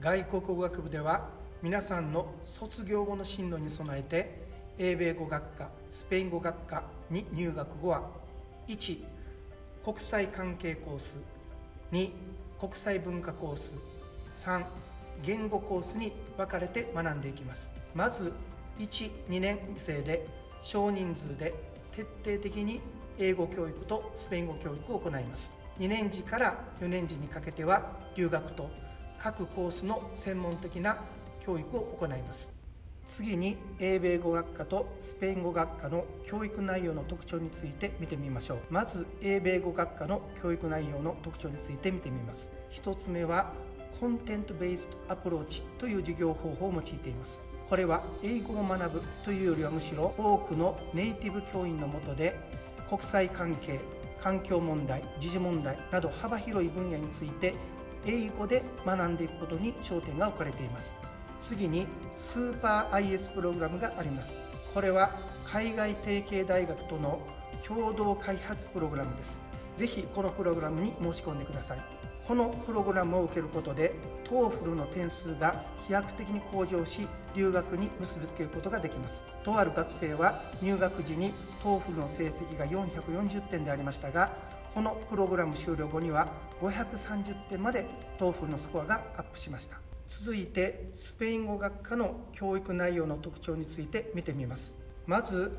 外国語学部では皆さんの卒業後の進路に備えて英米語学科スペイン語学科に入学後は1国際関係コース2国際文化コース3言語コースに分かれて学んでいきます。まず12年生で少人数で徹底的に英語教育とスペイン語教育を行います。2年次から4年次にかけては留学と各コースの専門的な教育を行います。次に英米語学科とスペイン語学科の教育内容の特徴について見てみましょう。まず英米語学科の教育内容の特徴について見てみます。1つ目は content-based approach という授業方法を用いています。これは英語を学ぶというよりはむしろ多くのネイティブ教員のもとで国際関係環境問題時事問題など幅広い分野について英語で学んでいくことに焦点が置かれています。次にスーパー IS プログラムがあります。これは海外提携大学との共同開発プログラムです。ぜひこのプログラムに申し込んでください。このプログラムを受けることで TOEFL の点数が飛躍的に向上し留学に結びつけることができます。とある学生は入学時に TOEFL の成績が440点でありましたがこのプログラム終了後には530点まで TOEFL のスコアがアップしました。続いてスペイン語学科の教育内容の特徴について見てみます。まず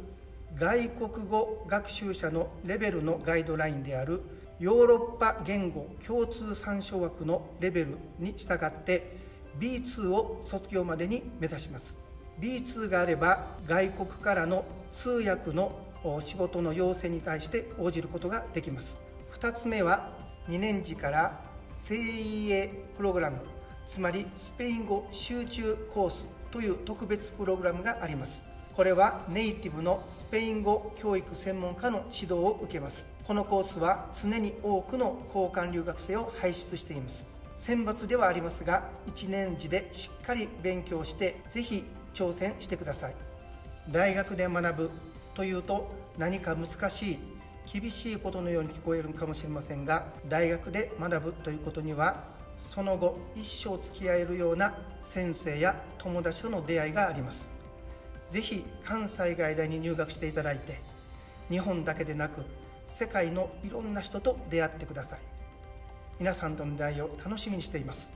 外国語学習者のレベルのガイドラインであるヨーロッパ言語共通参照枠のレベルに従って B2 を卒業までに目指します。B2 があれば外国からの通訳の仕事の要請に対して応じることができます。2つ目は2年次から CEA プログラムつまりスペイン語集中コースという特別プログラムがあります。これはネイティブのスペイン語教育専門家の指導を受けます。このコースは常に多くの交換留学生を輩出しています。選抜ではありますが1年次でしっかり勉強してぜひ挑戦してください。大学で学ぶというと何か難しい厳しいことのように聞こえるかもしれませんが大学で学ぶということにはその後一生付き合えるような先生や友達との出会いがあります。ぜひ関西外大に入学していただいて日本だけでなく世界のいろんな人と出会ってください。皆さんとの出会いを楽しみにしています。